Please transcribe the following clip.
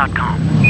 Salesforce.com.